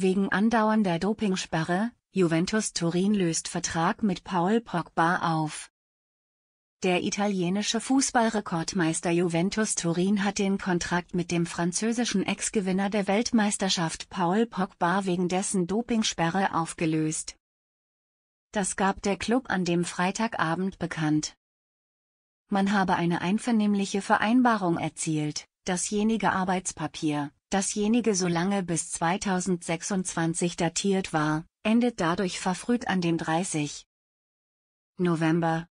Wegen andauernder Dopingsperre, Juventus Turin löst Vertrag mit Paul Pogba auf. Der italienische Fußballrekordmeister Juventus Turin hat den Kontrakt mit dem französischen Ex-Gewinner der Weltmeisterschaft Paul Pogba wegen dessen Dopingsperre aufgelöst. Das gab der Club an dem Freitagabend bekannt. Man habe eine einvernehmliche Vereinbarung erzielt, dasjenige Arbeitspapier, dasjenige so lange bis 2026 datiert war, endet dadurch verfrüht an dem 30. November.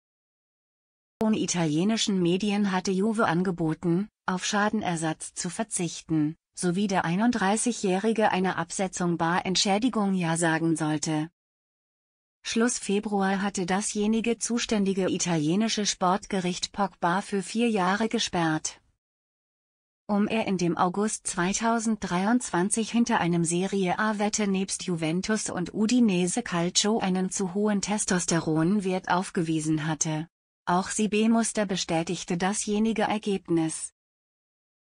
Ohne italienischen Medien hatte Juve angeboten, auf Schadenersatz zu verzichten, sowie der 31-Jährige eine Absetzung bar Entschädigung ja sagen sollte. Schluss Februar hatte dasjenige zuständige italienische Sportgericht Pogba für vier Jahre gesperrt. Um er in dem August 2023 hinter einem Serie A-Wette nebst Juventus und Udinese Calcio einen zu hohen Testosteronwert aufgewiesen hatte. Auch CB-Muster bestätigte dasjenige Ergebnis.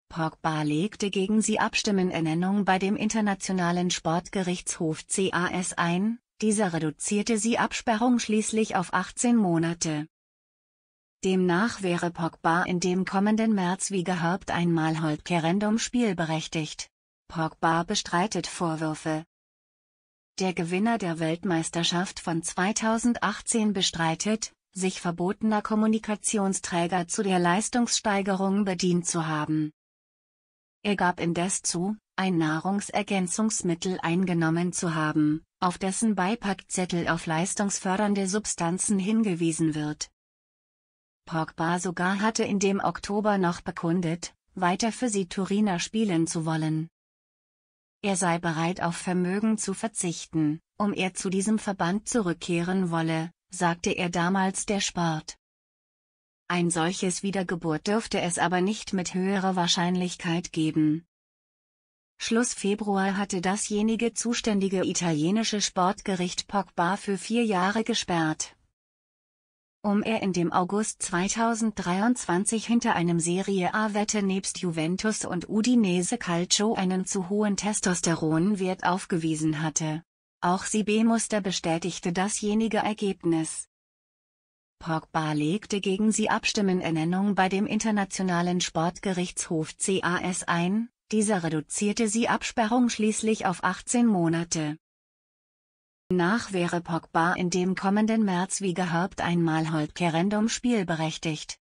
Pogba legte gegen sie Abstimmenernennung bei dem Internationalen Sportgerichtshof CAS ein, dieser reduzierte sie Absperrung schließlich auf 18 Monate. Demnach wäre Pogba in dem kommenden März wie gehabt einmal Holtkerendum spielberechtigt. Pogba bestreitet Vorwürfe. Der Gewinner der Weltmeisterschaft von 2018 bestreitet, sich verbotener Kommunikationsträger zu der Leistungssteigerung bedient zu haben. Er gab indes zu, ein Nahrungsergänzungsmittel eingenommen zu haben, auf dessen Beipackzettel auf leistungsfördernde Substanzen hingewiesen wird. Pogba sogar hatte in dem Oktober noch bekundet, weiter für sie Turiner spielen zu wollen. Er sei bereit auf Vermögen zu verzichten, um er zu diesem Verband zurückkehren wolle, sagte er damals der Sport. Ein solches Wiedergeburt dürfte es aber nicht mit höherer Wahrscheinlichkeit geben, Schluss Februar hatte dasjenige zuständige italienische Sportgericht Pogba für vier Jahre gesperrt. Um er in dem August 2023 hinter einem Serie A-Wette nebst Juventus und Udinese Calcio einen zu hohen Testosteronwert aufgewiesen hatte. Auch CB-Muster bestätigte dasjenige Ergebnis. Pogba legte gegen sie Abstimmenernennung bei dem Internationalen Sportgerichtshof CAS ein, dieser reduzierte sie Absperrung schließlich auf 18 Monate. Nach wäre Pogba in dem kommenden März wie gehabt einmal Holtkerendum spielberechtigt.